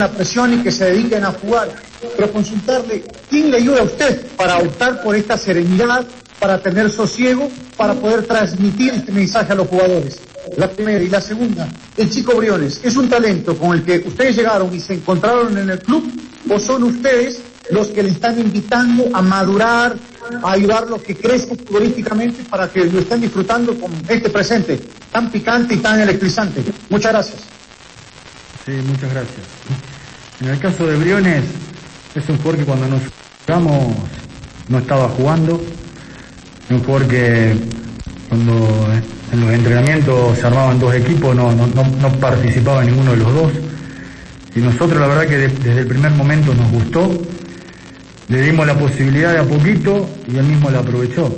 la presión y que se dediquen a jugar. Pero consultarle, ¿quién le ayuda a usted para optar por esta serenidad, para tener sosiego, para poder transmitir este mensaje a los jugadores? La primera. Y la segunda, el chico Briones, ¿es un talento con el que ustedes llegaron y se encontraron en el club o son ustedes los que le están invitando a madurar, a ayudarlo que crezca futbolísticamente para que lo estén disfrutando con este presente tan picante y tan electrizante? Muchas gracias. Sí, muchas gracias. En el caso de Briones, es un jugador que cuando nos jugamos no estaba jugando, un jugador que cuando en los entrenamientos se armaban dos equipos no, no, no participaba ninguno de los dos. Y nosotros la verdad que desde el primer momento nos gustó, le dimos la posibilidad de a poquito y él mismo la aprovechó.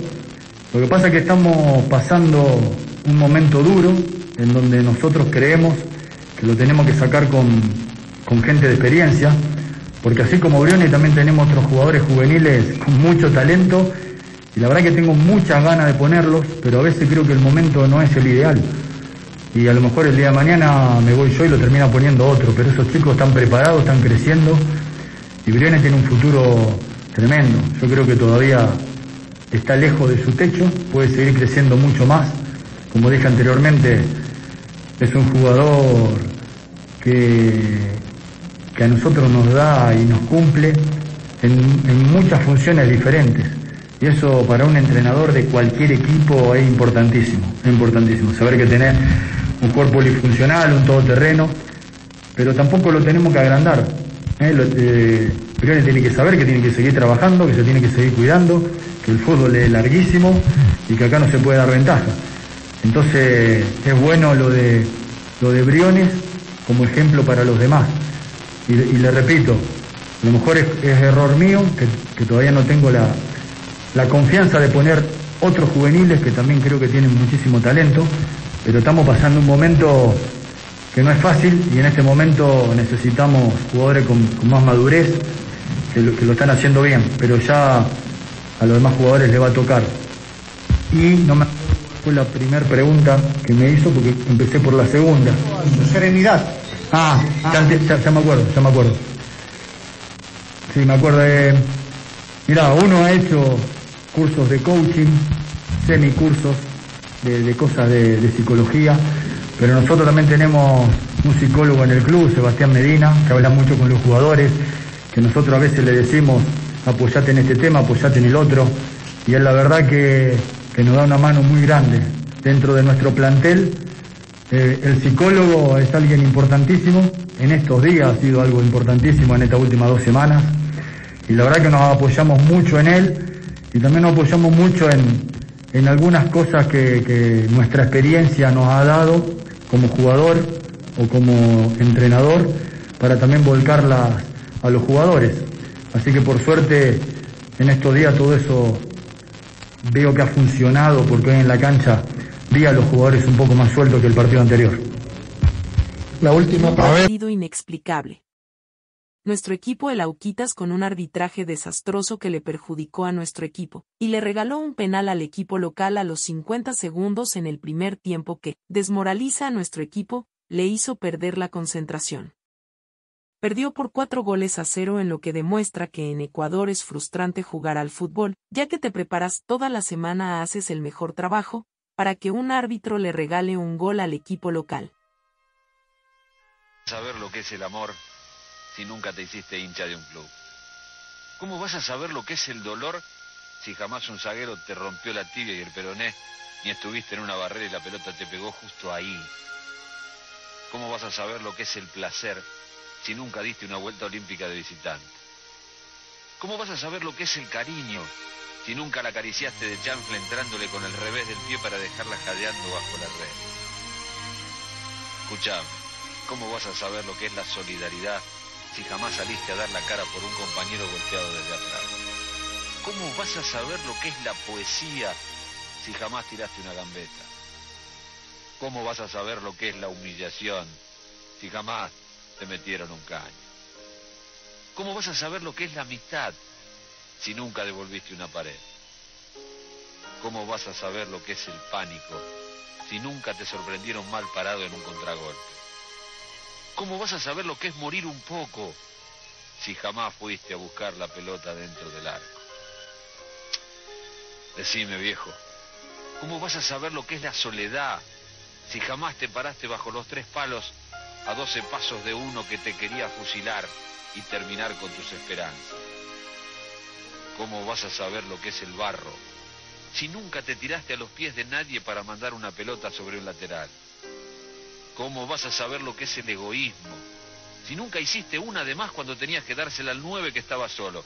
Lo que pasa es que estamos pasando un momento duro en donde nosotros creemos que lo tenemos que sacar con, con gente de experiencia, porque así como Briones también tenemos otros jugadores juveniles con mucho talento y la verdad que tengo muchas ganas de ponerlos, pero a veces creo que el momento no es el ideal. Y a lo mejor el día de mañana me voy yo y lo termina poniendo otro, pero esos chicos están preparados, están creciendo y Briones tiene un futuro tremendo. Yo creo que todavía está lejos de su techo, puede seguir creciendo mucho más. Como dije anteriormente, es un jugador que, que a nosotros nos da y nos cumple en, muchas funciones diferentes. Y eso para un entrenador de cualquier equipo es importantísimo, es importantísimo. Saber que tener un cuerpo polifuncional, un todoterreno, pero tampoco lo tenemos que agrandar. ¿eh? Lo, eh, tiene que saber que tiene que seguir trabajando, que se tiene que seguir cuidando, que el fútbol es larguísimo y que acá no se puede dar ventaja. Entonces es bueno lo de, lo de Briones como ejemplo para los demás. Y, le repito, a lo mejor es, es error mío, que, todavía no tengo la, confianza de poner otros juveniles que también creo que tienen muchísimo talento, pero estamos pasando un momento que no es fácil y en este momento necesitamos jugadores con, más madurez, que lo, que lo, están haciendo bien, pero ya a los demás jugadores le va a tocar. Y no me fue la primera pregunta que me hizo porque empecé por la segunda. Serenidad. Ah, ya, ya, me acuerdo, ya me acuerdo. Sí, me acuerdo de... Mirá, uno ha hecho cursos de coaching, semicursos de, de cosas de, de, psicología, pero nosotros también tenemos un psicólogo en el club, Sebastián Medina, que habla mucho con los jugadores, que nosotros a veces le decimos, apoyate en este tema, apoyate en el otro, y es la verdad que, que nos da una mano muy grande dentro de nuestro plantel. Eh, el psicólogo es alguien importantísimo, en estos días ha sido algo importantísimo en estas últimas dos semanas, y la verdad que nos apoyamos mucho en él. Y también nos apoyamos mucho en, en algunas cosas que, que, nuestra experiencia nos ha dado como jugador o como entrenador para también volcarlas a los jugadores. Así que por suerte en estos días todo eso veo que ha funcionado porque hoy en la cancha vi a los jugadores un poco más sueltos que el partido anterior. La última partido inexplicable. Nuestro equipo el Auquitas con un arbitraje desastroso que le perjudicó a nuestro equipo, y le regaló un penal al equipo local a los 50 segundos en el primer tiempo que, desmoraliza a nuestro equipo, le hizo perder la concentración. Perdió por cuatro goles a cero en lo que demuestra que en Ecuador es frustrante jugar al fútbol, ya que te preparas toda la semana haces el mejor trabajo, para que un árbitro le regale un gol al equipo local. Saber lo que es el amor si nunca te hiciste hincha de un club? ¿Cómo vas a saber lo que es el dolor si jamás un zaguero te rompió la tibia y el peroné, ni estuviste en una barrera y la pelota te pegó justo ahí? ¿Cómo vas a saber lo que es el placer si nunca diste una vuelta olímpica de visitante? ¿Cómo vas a saber lo que es el cariño si nunca la acariciaste de chanfle entrándole con el revés del pie para dejarla jadeando bajo la red? Escuchame, ¿cómo vas a saber lo que es la solidaridad si jamás saliste a dar la cara por un compañero golpeado desde atrás? ¿Cómo vas a saber lo que es la poesía si jamás tiraste una gambeta? ¿Cómo vas a saber lo que es la humillación si jamás te metieron un caño? ¿Cómo vas a saber lo que es la amistad si nunca devolviste una pared? ¿Cómo vas a saber lo que es el pánico si nunca te sorprendieron mal parado en un contragolpe? ¿Cómo vas a saber lo que es morir un poco si jamás fuiste a buscar la pelota dentro del arco? Decime, viejo, ¿cómo vas a saber lo que es la soledad si jamás te paraste bajo los tres palos a doce pasos de uno que te quería fusilar y terminar con tus esperanzas? ¿Cómo vas a saber lo que es el barro si nunca te tiraste a los pies de nadie para mandar una pelota sobre un lateral? ¿Cómo vas a saber lo que es el egoísmo si nunca hiciste una de más cuando tenías que dársela al nueve que estaba solo?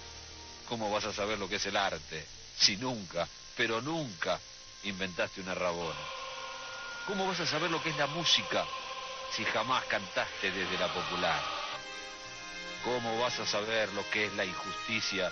¿Cómo vas a saber lo que es el arte si nunca, pero nunca, inventaste una rabona? ¿Cómo vas a saber lo que es la música si jamás cantaste desde la popular? ¿Cómo vas a saber lo que es la injusticia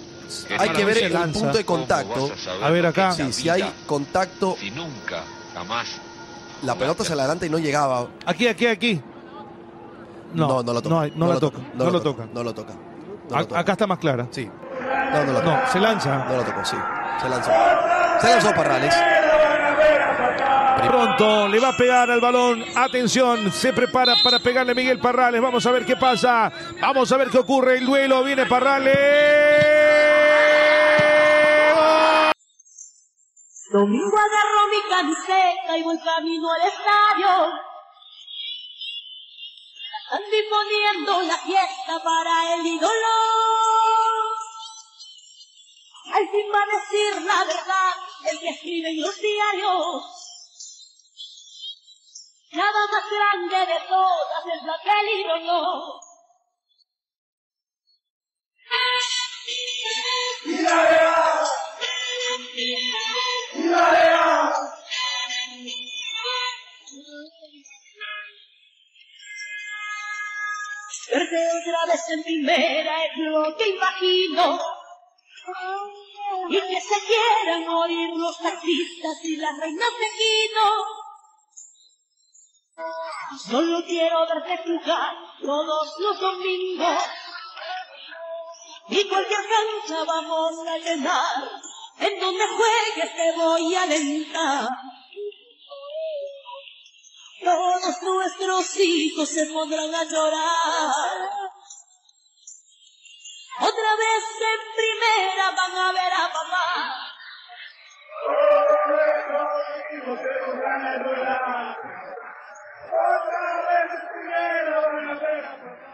Hay que ver el lanza. punto de contacto. A ver acá. Sí, si hay contacto, Si nunca, jamás. la pelota se la adelanta y no llegaba. Aquí, aquí, aquí. No, No, no lo toca. No, la toca. No lo toca. No lo toca. No A- lo toca. Acá está más clara. Sí. No, no lo toca. No, se lanza. No lo tocó, sí. Se lanzó. Se lanzó Parrales. Pronto le va a pegar al balón. Atención, se prepara para pegarle Miguel Parrales. Vamos a ver qué pasa. Vamos a ver qué ocurre. El duelo viene Parrales. Domingo agarró mi camiseta y voy camino al estadio. Están disponiendo la fiesta para el ídolo. Al fin va a decir la verdad el que escribe en los diarios. Nada más grande de todas es la que el ídolo. Verte otra vez en primera es lo que imagino. Y que se quieran morir los taxistas y las reinas de Quito. Solo quiero verte jugar todos los domingos. Y cualquier cancha vamos a llenar. En donde juegues te voy a alentar todos nuestros hijos se pondrán a llorar. Otra vez en primera van a ver a papá. Todos nuestros hijos se pondrán a llorar. Otra vez en primera van a ver a papá.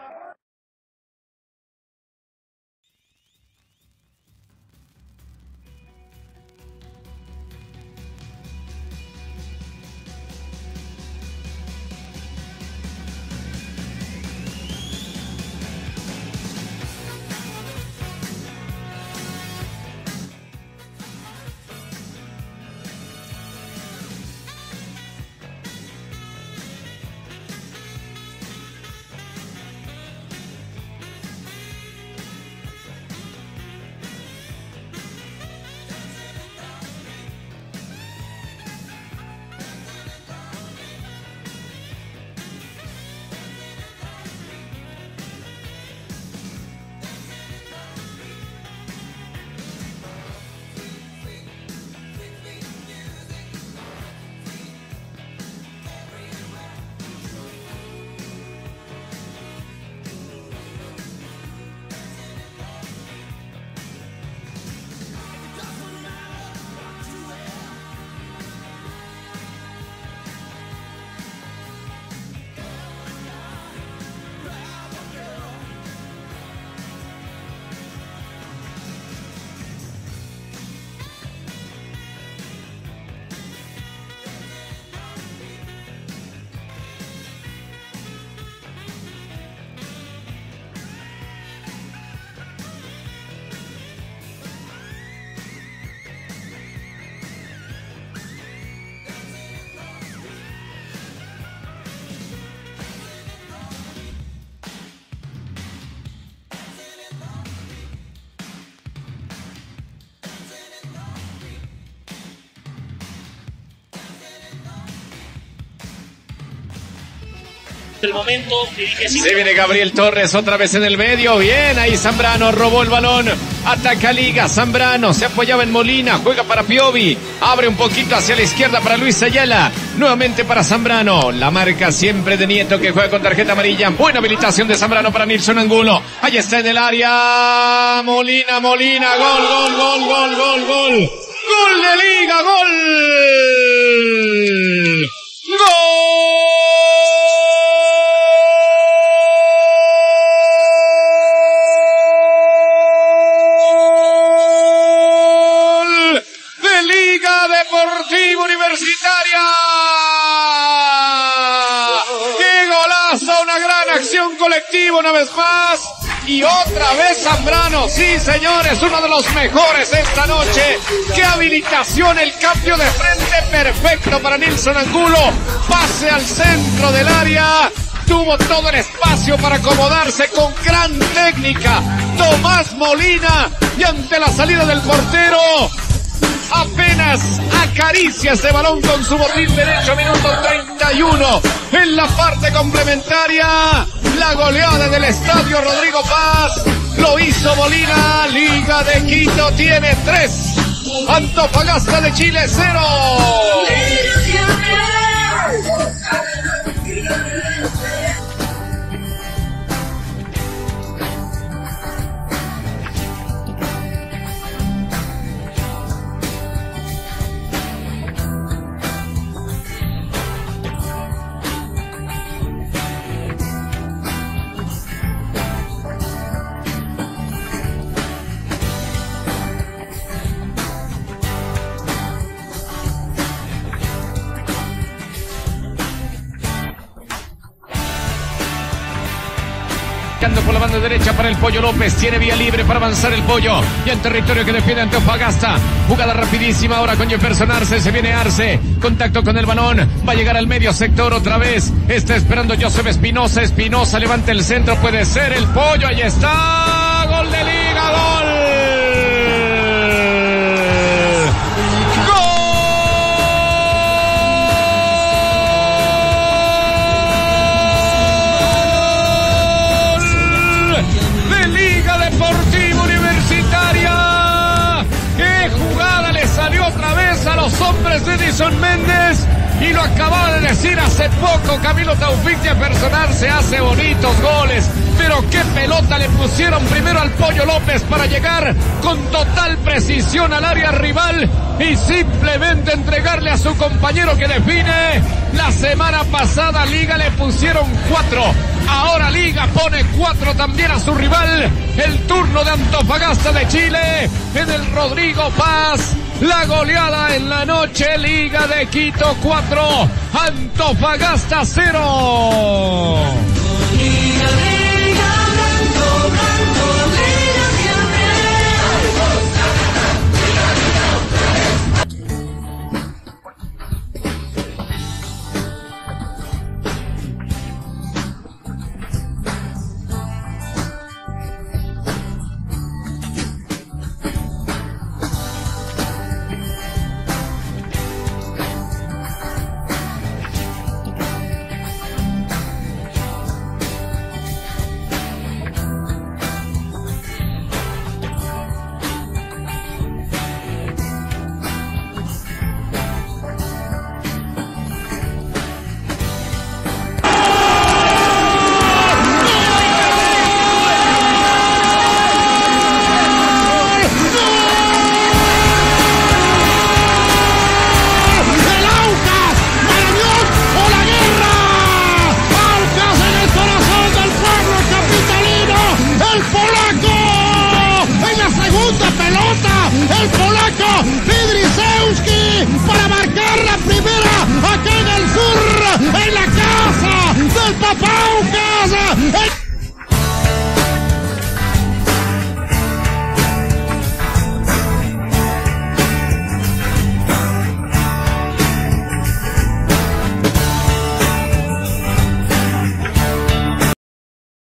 El momento. Se viene Gabriel Torres otra vez en el medio. Bien, ahí Zambrano robó el balón. Ataca Liga. Zambrano se apoyaba en Molina. Juega para Piovi. Abre un poquito hacia la izquierda para Luis Ayala. Nuevamente para Zambrano. La marca siempre de Nieto que juega con tarjeta amarilla. Buena habilitación de Zambrano para Nilson Angulo. Ahí está en el área. Molina, Molina. Gol, gol, gol, gol, gol, gol. Gol de Liga. Gol. ¡Gol! Universitaria. ¡Qué golazo! Una gran acción colectiva una vez más. Y otra vez Zambrano, sí señores, uno de los mejores esta noche. Qué habilitación, el cambio de frente perfecto para Nilson Angulo. Pase al centro del área. Tuvo todo el espacio para acomodarse con gran técnica. Tomás Molina y ante la salida del portero apenas acaricia ese balón con su bordín derecho, minuto 31. En la parte complementaria, la goleada del estadio Rodrigo Paz lo hizo Molina. Liga de Quito tiene 3. Antofagasta de Chile 0. Por la banda derecha para el Pollo López. Tiene vía libre para avanzar el Pollo. Y en territorio que defiende Antofagasta. Jugada rapidísima ahora con Jefferson Arce. Se viene Arce. Contacto con el balón. Va a llegar al medio sector otra vez. Está esperando Joseph Espinosa. Espinosa levanta el centro. Puede ser el Pollo. Ahí está. Edison Méndez! Y lo acababa de decir hace poco Camilo Taufik Personal se hace bonitos goles. Pero qué pelota le pusieron primero al Pollo López para llegar con total precisión al área rival y simplemente entregarle a su compañero que define. La semana pasada Liga le pusieron cuatro. Ahora Liga pone cuatro también a su rival. El turno de Antofagasta de Chile en el Rodrigo Paz. La goleada en la noche, Liga de Quito 4, Antofagasta 0. para marcar la primera acá en el sur, en la casa del Papá Ucasa.